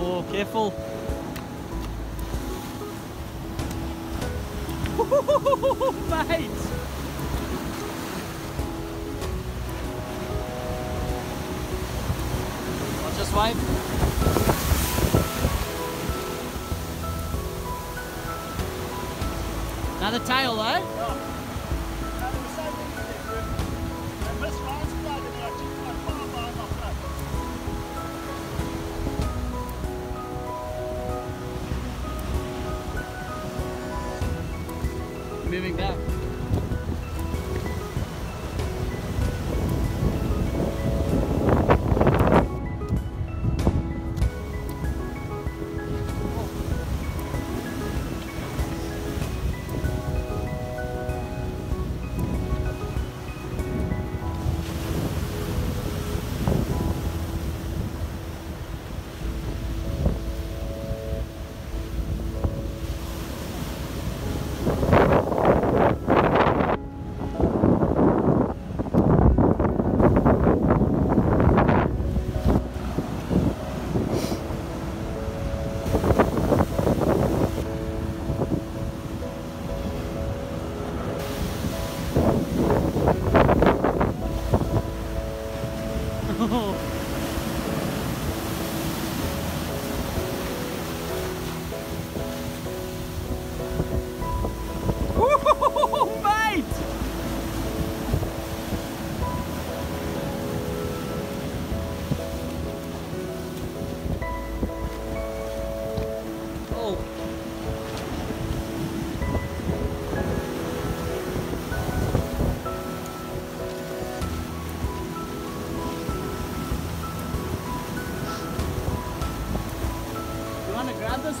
Oh, careful. Mate! I'll just wave. Another tail though.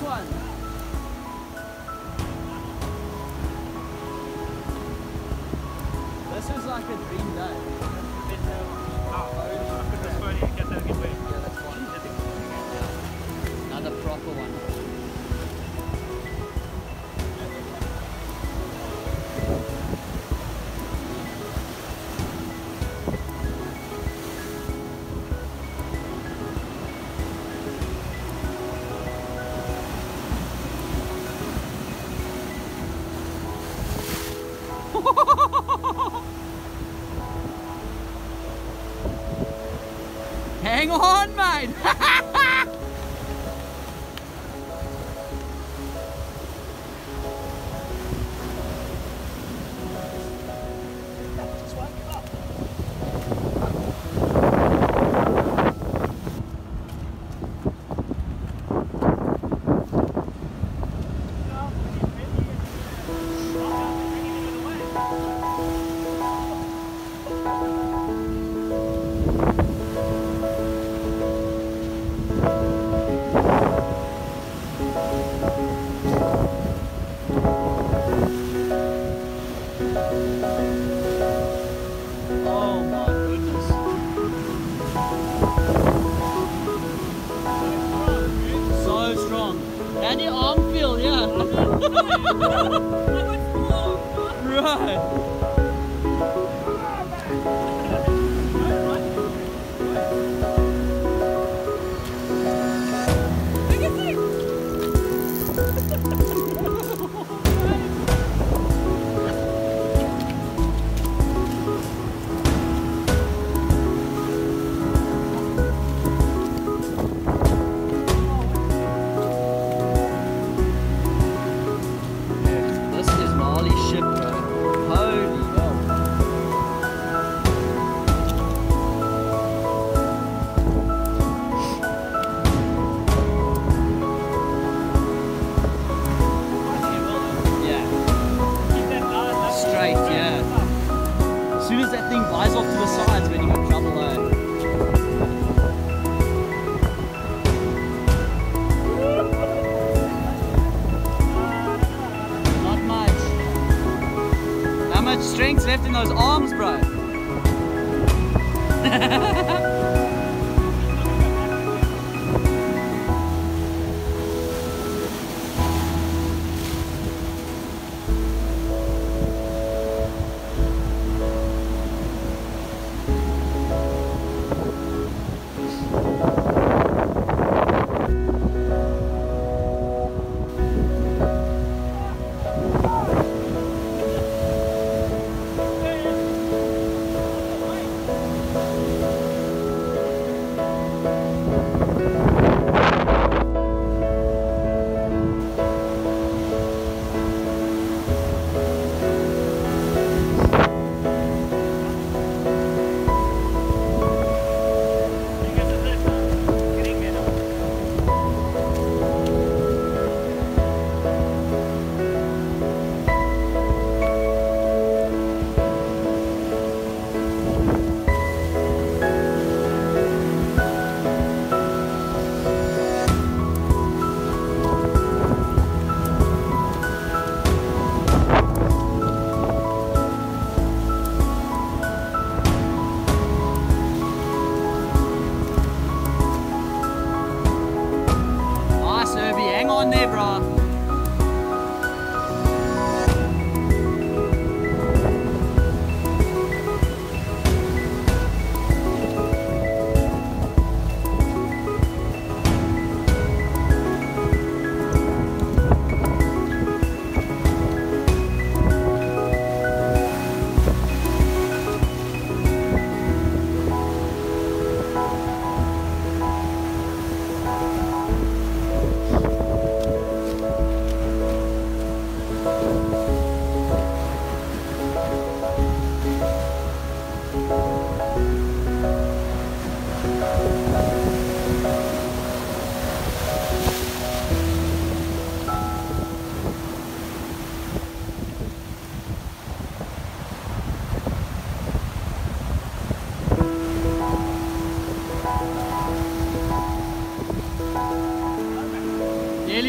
算。Hang on, mate. Ha ha ha ha! much strength left in those arms, bro.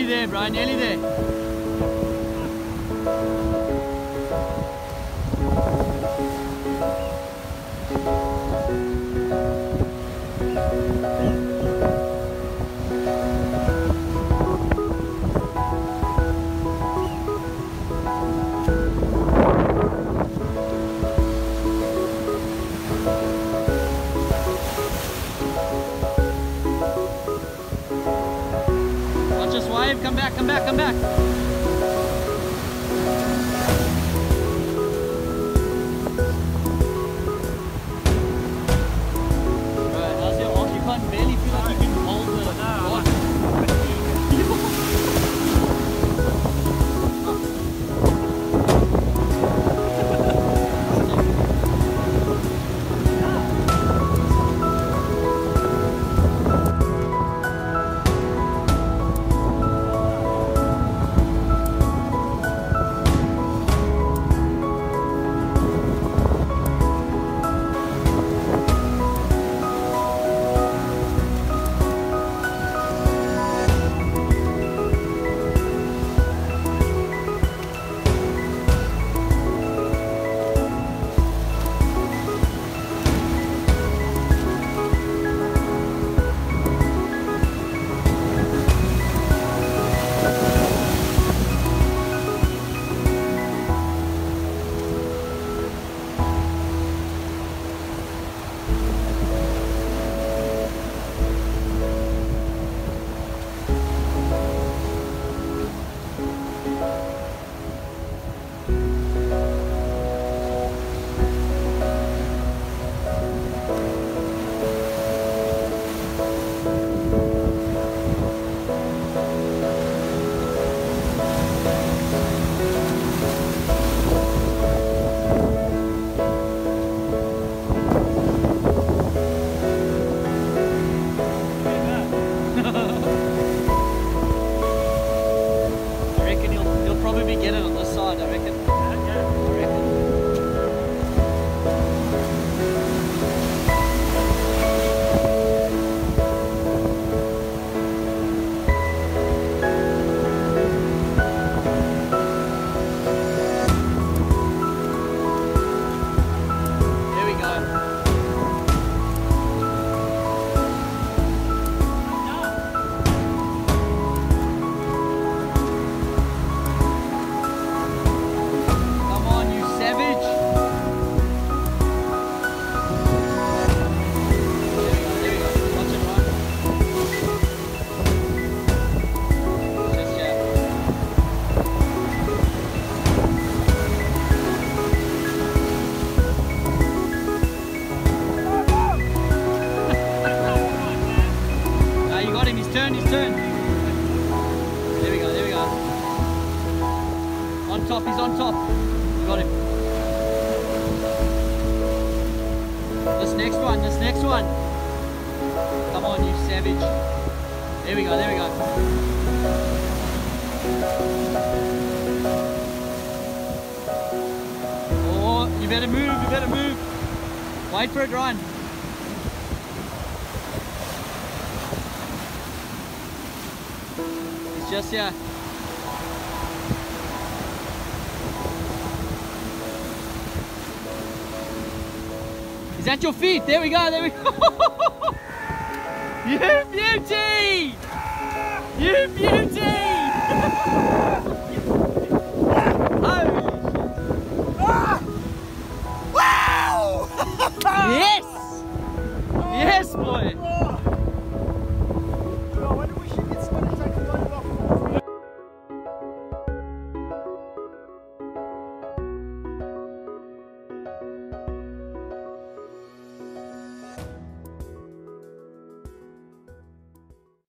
there, Brian, nearly there. Next one, this next one. Come on, you savage. There we go, there we go. Oh, you better move, you better move. Wait for it, Ryan. It's just here. Is that your feet? There we go, there we go. you beauty! You beauty!